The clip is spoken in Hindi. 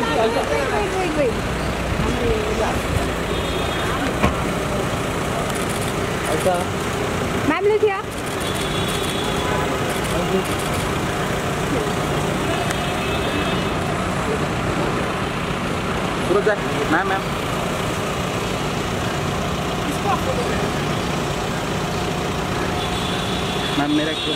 wait, wait, wait. Ma'am look Suraj ma'am ma'am ma'am मेरा क्यों